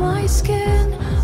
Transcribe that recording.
my skin.